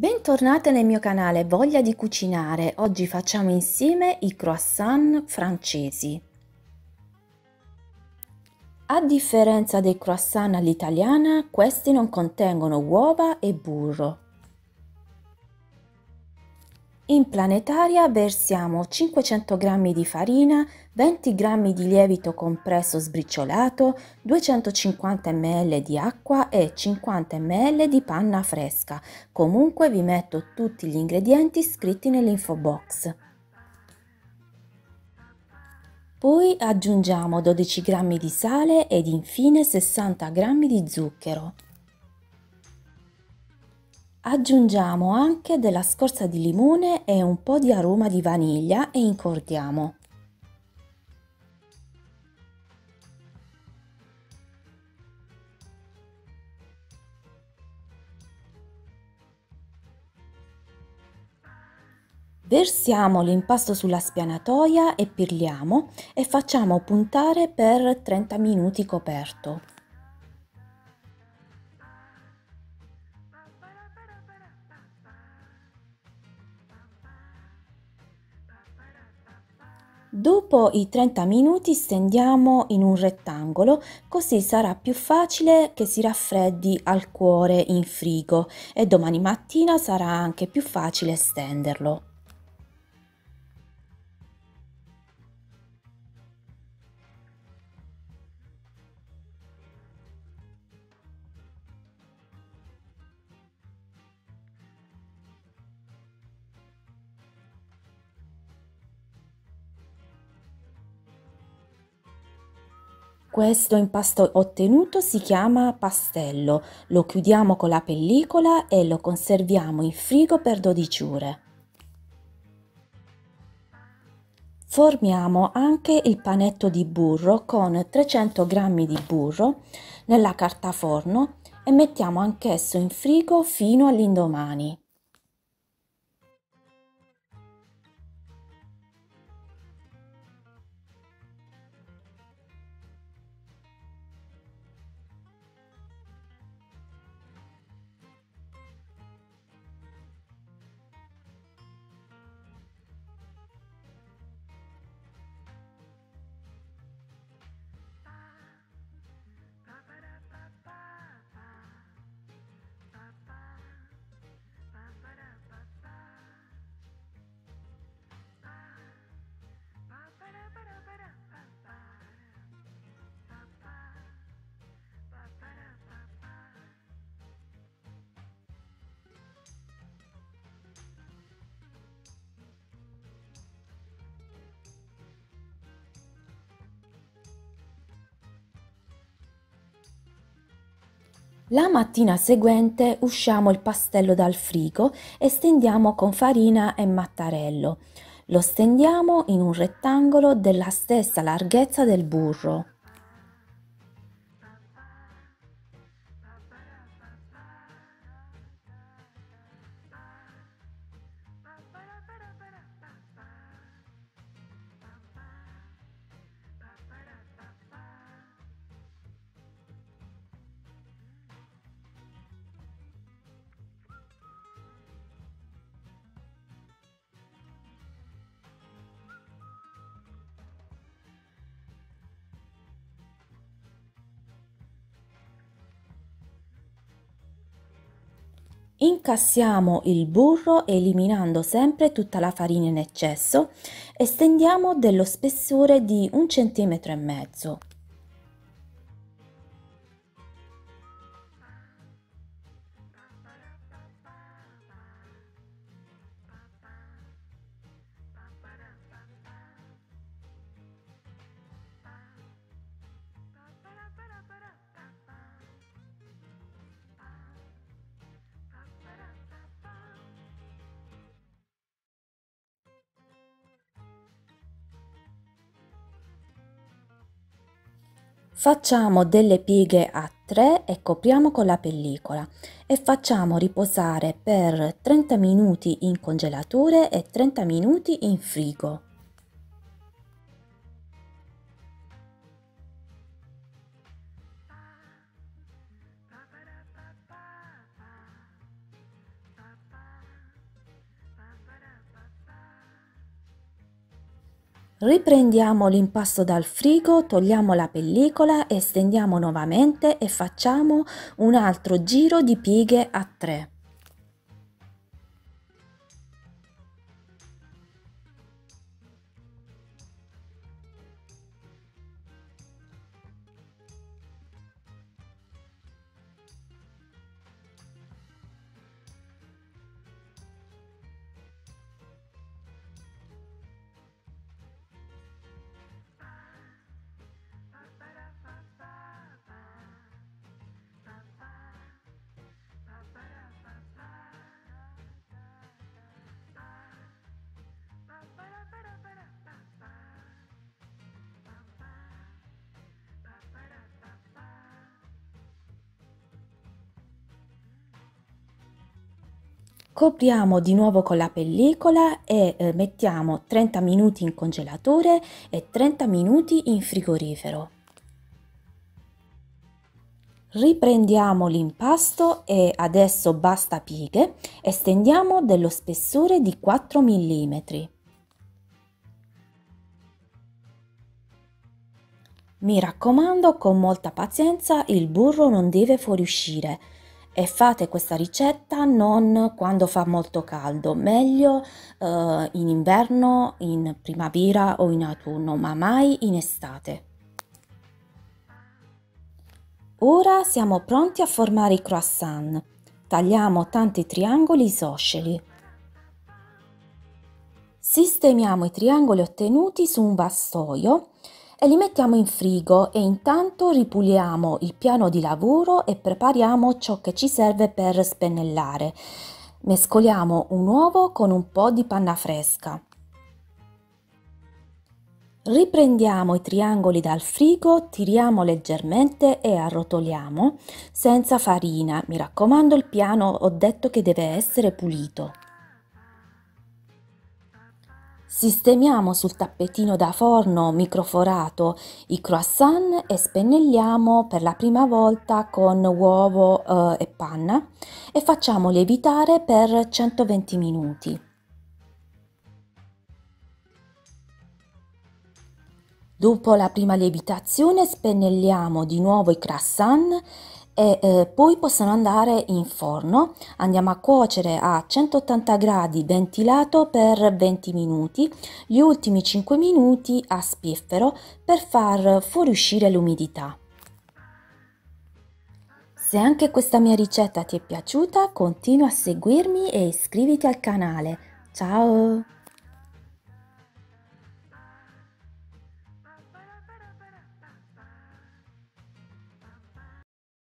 Bentornate nel mio canale Voglia di cucinare. Oggi facciamo insieme i croissant francesi. A differenza dei croissant all'italiana, questi non contengono uova e burro. In planetaria versiamo 500 g di farina, 20 g di lievito compresso sbriciolato, 250 ml di acqua e 50 ml di panna fresca. Comunque vi metto tutti gli ingredienti scritti nell'info box. Poi aggiungiamo 12 g di sale ed infine 60 g di zucchero. Aggiungiamo anche della scorza di limone e un po' di aroma di vaniglia e incordiamo. Versiamo l'impasto sulla spianatoia e pirliamo e facciamo puntare per 30 minuti coperto. Dopo i 30 minuti stendiamo in un rettangolo così sarà più facile che si raffreddi al cuore in frigo e domani mattina sarà anche più facile stenderlo. Questo impasto ottenuto si chiama pastello, lo chiudiamo con la pellicola e lo conserviamo in frigo per 12 ore. Formiamo anche il panetto di burro con 300 g di burro nella carta forno e mettiamo anch'esso in frigo fino all'indomani. La mattina seguente usciamo il pastello dal frigo e stendiamo con farina e mattarello. Lo stendiamo in un rettangolo della stessa larghezza del burro. Incassiamo il burro eliminando sempre tutta la farina in eccesso e stendiamo dello spessore di un centimetro e mezzo. Facciamo delle pieghe a 3 e copriamo con la pellicola e facciamo riposare per 30 minuti in congelatore e 30 minuti in frigo. Riprendiamo l'impasto dal frigo, togliamo la pellicola, estendiamo nuovamente e facciamo un altro giro di pieghe a 3. Copriamo di nuovo con la pellicola e eh, mettiamo 30 minuti in congelatore e 30 minuti in frigorifero. Riprendiamo l'impasto e adesso basta pieghe e stendiamo dello spessore di 4 mm. Mi raccomando, con molta pazienza il burro non deve fuoriuscire e fate questa ricetta non quando fa molto caldo, meglio eh, in inverno, in primavera o in autunno, ma mai in estate. Ora siamo pronti a formare i croissant. Tagliamo tanti triangoli isosceli. Sistemiamo i triangoli ottenuti su un vassoio e li mettiamo in frigo e intanto ripuliamo il piano di lavoro e prepariamo ciò che ci serve per spennellare. Mescoliamo un uovo con un po' di panna fresca. Riprendiamo i triangoli dal frigo, tiriamo leggermente e arrotoliamo senza farina. Mi raccomando il piano ho detto che deve essere pulito. Sistemiamo sul tappetino da forno microforato i croissant e spennelliamo per la prima volta con uovo eh, e panna e facciamo lievitare per 120 minuti. Dopo la prima lievitazione spennelliamo di nuovo i croissant e eh, poi possono andare in forno. Andiamo a cuocere a 180 gradi ventilato per 20 minuti, gli ultimi 5 minuti a spiffero per far fuoriuscire l'umidità. Se anche questa mia ricetta ti è piaciuta, continua a seguirmi e iscriviti al canale. Ciao!